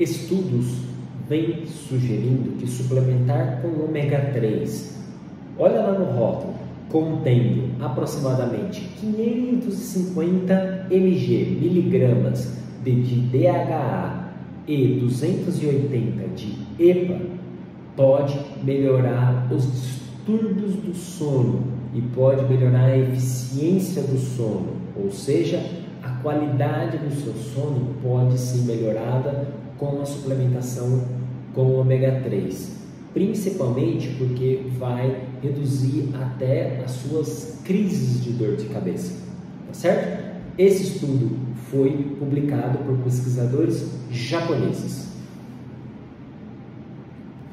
estudos vêm sugerindo que suplementar com ômega 3, olha lá no rótulo, contendo aproximadamente 550 mg, miligramas de, DHA e 280 de EPA, pode melhorar os distúrbios do sono e pode melhorar a eficiência do sono, ou seja, a qualidade do seu sono pode ser melhorada com a suplementação com ômega 3, principalmente porque vai reduzir até as suas crises de dor de cabeça, tá certo? Esse estudo foi publicado por pesquisadores japoneses.